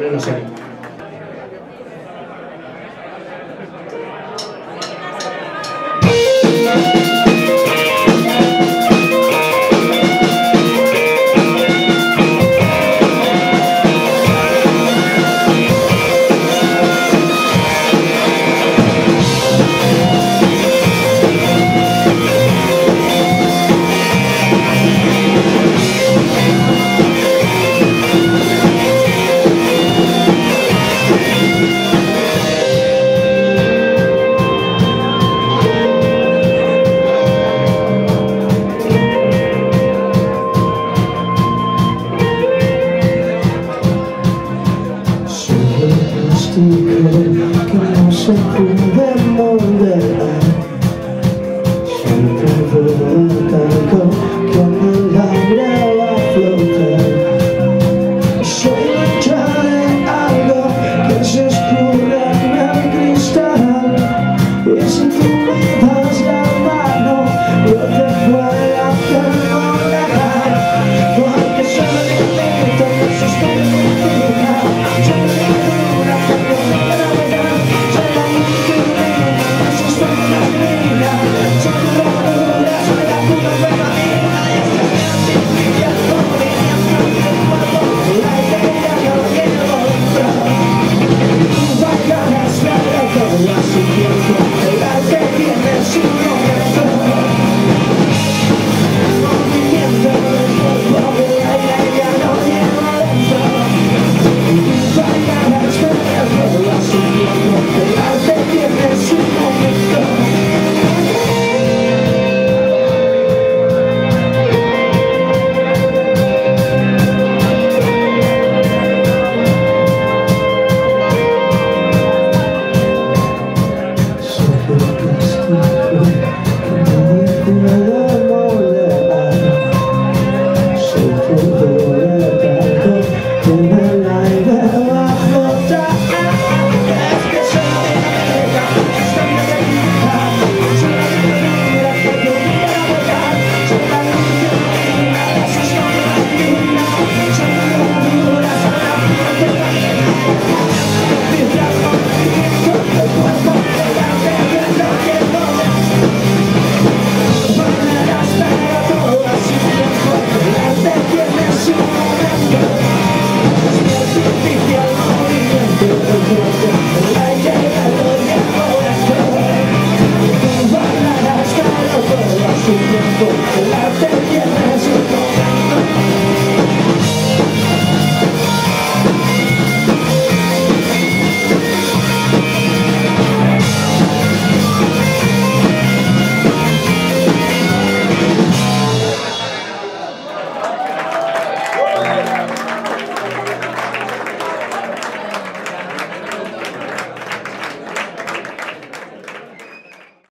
no vemos ahí. 一个人看海是孤